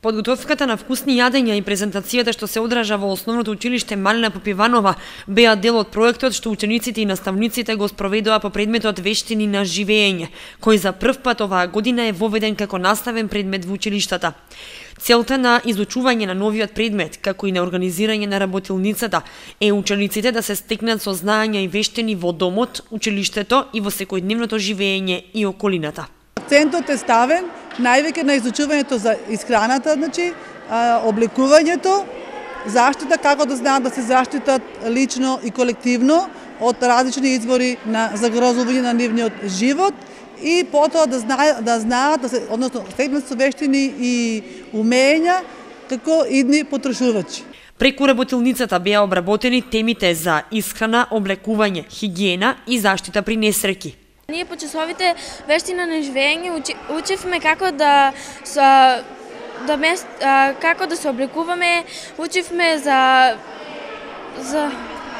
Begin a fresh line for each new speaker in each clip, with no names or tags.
Подготовката на вкусни јадења и презентацијата што се одража во основното училиште Малина Попиванова беа дел од проектот што учениците и наставниците го спроведоа по предметот Вештини на живење, кој за прв пат оваа година е воведен како наставен предмет во училиштата. Целта на изучување на новиот предмет, како и на организирање на работилницата, е учениците да се стекнат со знаења и вештини во домот, училиштето и во секојдневното живеење и околината.
Акцентот е ставен највеќе на изучувањето за исхраната, значи, облекувањето, заштита, како да знаат да се заштитат лично и колективно од различни извори на загрозување на нивниот живот и потоа да знаат да знаат да се односно степен со вештини и умења како идни потрошувачи.
Преку работилницата беа обработени темите за исхрана, облекување, хигиена и заштита при несреќи.
Ние по часовите вештина на живење учевме како да са да мест, а, како да се обликуваме, учевме за за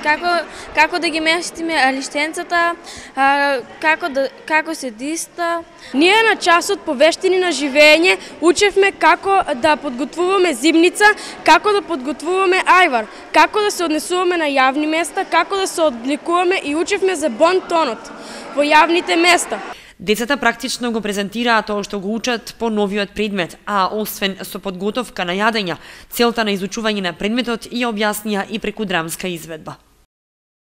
како како да ги местиме алиштенцата, а, како да како се диста.
Ние на часот по вештини на живење учевме како да подготвуваме зимница, како да подготвуваме ајвар, како да се однесуваме на јавни места, како да се одлекуваме и учевме за бон тонот во јавните места.
Децата практично го презентираат тоа што го учат по новиот предмет, а освен со подготовка на јадења, целта на изучување на предметот ја објаснија и преку драмска изведба.